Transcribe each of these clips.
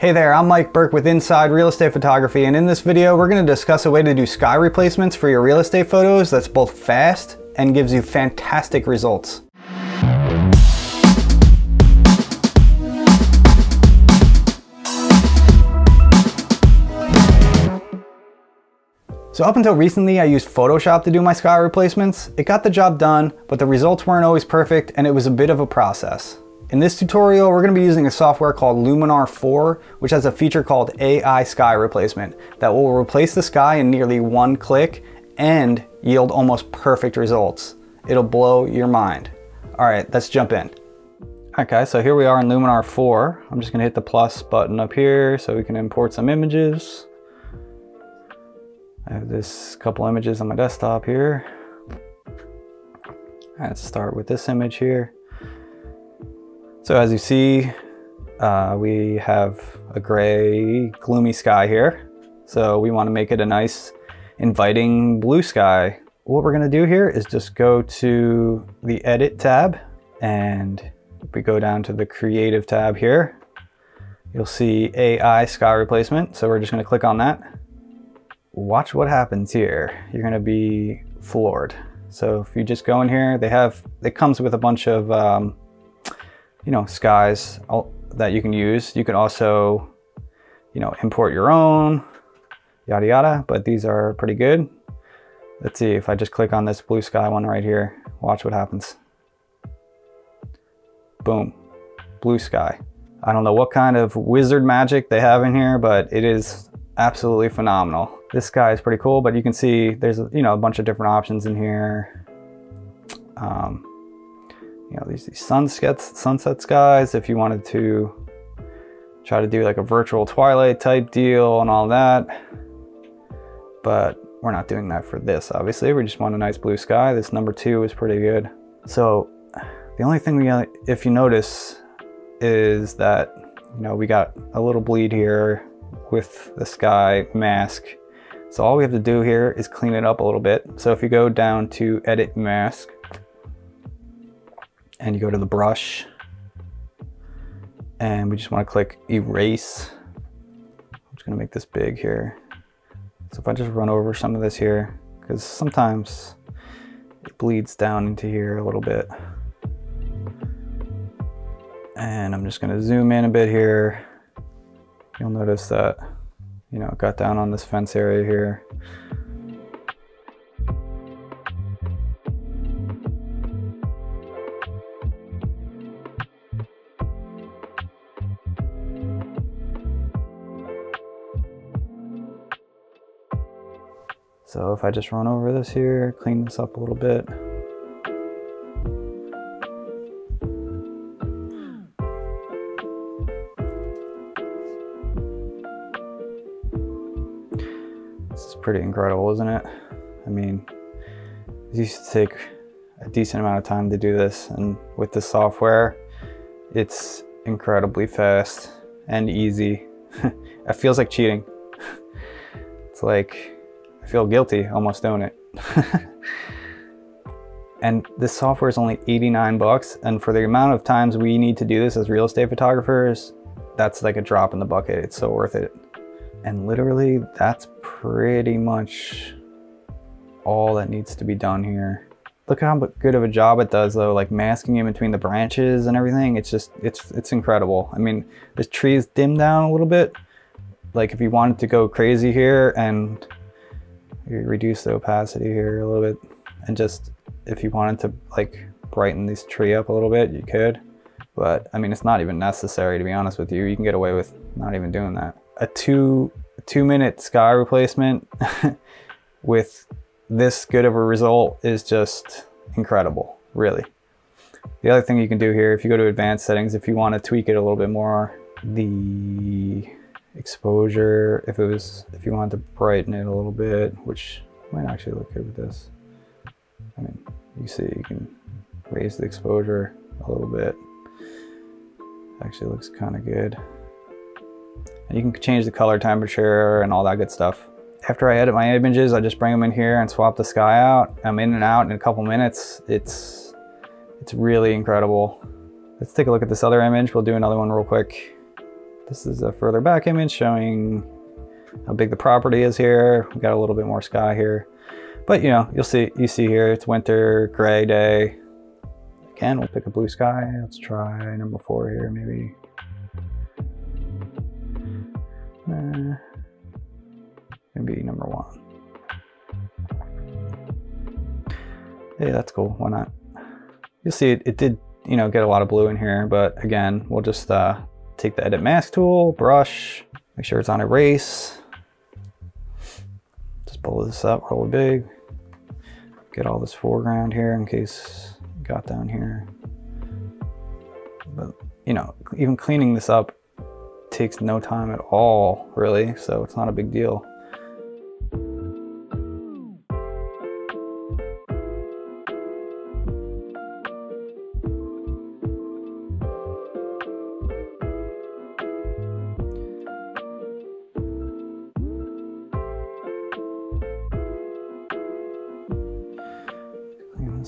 Hey there, I'm Mike Burke with Inside Real Estate Photography and in this video we're going to discuss a way to do sky replacements for your real estate photos that's both fast and gives you fantastic results. So up until recently I used Photoshop to do my sky replacements. It got the job done, but the results weren't always perfect and it was a bit of a process. In this tutorial, we're going to be using a software called Luminar 4, which has a feature called AI Sky Replacement that will replace the sky in nearly one click and yield almost perfect results. It'll blow your mind. All right, let's jump in. Okay, so here we are in Luminar 4. I'm just gonna hit the plus button up here so we can import some images. I have this couple images on my desktop here. Let's start with this image here. So as you see, uh, we have a gray, gloomy sky here. So we want to make it a nice, inviting blue sky. What we're going to do here is just go to the Edit tab, and if we go down to the Creative tab here, you'll see AI Sky Replacement. So we're just going to click on that. Watch what happens here. You're going to be floored. So if you just go in here, they have, it comes with a bunch of um, you know, skies that you can use. You can also, you know, import your own, yada yada, but these are pretty good. Let's see if I just click on this blue sky one right here, watch what happens. Boom, blue sky. I don't know what kind of wizard magic they have in here, but it is absolutely phenomenal. This sky is pretty cool, but you can see there's, you know, a bunch of different options in here. Um, you know, these, sunsets, sunset skies, if you wanted to try to do like a virtual twilight type deal and all that. But we're not doing that for this, obviously. We just want a nice blue sky. This number two is pretty good. So the only thing we, uh, if you notice, is that, you know, we got a little bleed here with the sky mask. So all we have to do here is clean it up a little bit. So if you go down to edit mask, and you go to the brush and we just want to click erase. I'm just going to make this big here. So if I just run over some of this here, because sometimes it bleeds down into here a little bit. And I'm just going to zoom in a bit here. You'll notice that, you know, it got down on this fence area here. So if I just run over this here, clean this up a little bit. This is pretty incredible, isn't it? I mean, it used to take a decent amount of time to do this and with the software, it's incredibly fast and easy. it feels like cheating. it's like feel guilty almost doing it. and this software is only 89 bucks. And for the amount of times we need to do this as real estate photographers, that's like a drop in the bucket. It's so worth it. And literally that's pretty much all that needs to be done here. Look how good of a job it does though, like masking in between the branches and everything. It's just, it's, it's incredible. I mean, this tree is dimmed down a little bit. Like if you wanted to go crazy here and reduce the opacity here a little bit. And just if you wanted to like brighten this tree up a little bit you could. But I mean it's not even necessary to be honest with you. You can get away with not even doing that. A two two minute sky replacement with this good of a result is just incredible really. The other thing you can do here if you go to advanced settings if you want to tweak it a little bit more the exposure if it was if you wanted to brighten it a little bit which might actually look good with this. I mean you see you can raise the exposure a little bit. Actually looks kind of good. And you can change the color temperature and all that good stuff. After I edit my images I just bring them in here and swap the sky out. I'm in and out in a couple minutes. It's it's really incredible. Let's take a look at this other image. We'll do another one real quick This is a further back image showing how big the property is here. We got a little bit more sky here. But you know, you'll see, you see here, it's winter, gray day. Again, we'll pick a blue sky. Let's try number four here, maybe. Uh, maybe number one. Hey, that's cool. Why not? You'll see it, it did, you know, get a lot of blue in here, but again, we'll just uh, take the edit mask tool, brush, make sure it's on erase. Just blow this up really big. Get all this foreground here in case got down here. But, you know, even cleaning this up takes no time at all, really, so it's not a big deal.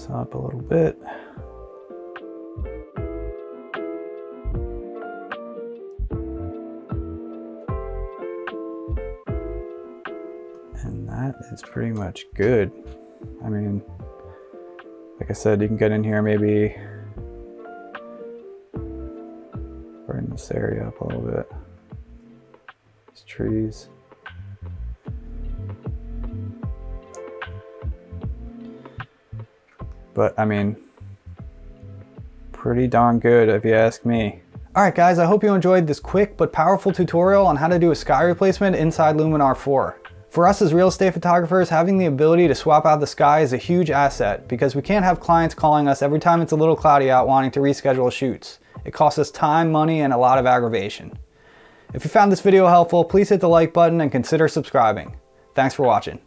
This up a little bit. And that is pretty much good. I mean, like I said, you can get in here maybe brighten this area up a little bit. These trees. But I mean, pretty darn good if you ask me. Alright guys, I hope you enjoyed this quick but powerful tutorial on how to do a sky replacement inside Luminar 4. For us as real estate photographers, having the ability to swap out the sky is a huge asset because we can't have clients calling us every time it's a little cloudy out wanting to reschedule shoots. It costs us time, money, and a lot of aggravation. If you found this video helpful, please hit the like button and consider subscribing. Thanks for watching.